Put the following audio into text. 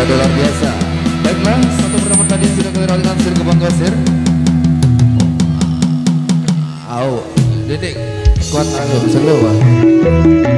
luar biasa. Baiklah, satu pertama tadi sudah kalian realikan Sir Kebang Gosir Au, Dedek, kuat angin, slow.